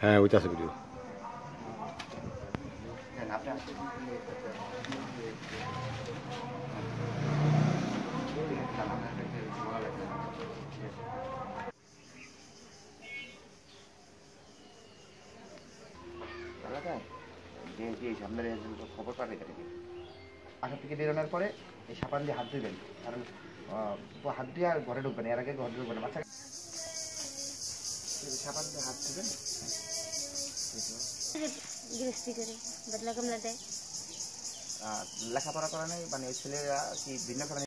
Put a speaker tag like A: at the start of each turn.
A: হ্যাঁ ওইটা আছে ভিডিও
B: না। খবর পাবে আসার থেকে বেরোনোর পরে এই সাবান দিয়ে হাত ধুবেন কারণ হাত দিয়ে আর ঘরে ঢুকবেন এর আগে ঘরে ঢুকবেন বাচ্চা হাত লেখাপড়া করা নেই মানে ছেলেরা কি ভিন্ন কারণে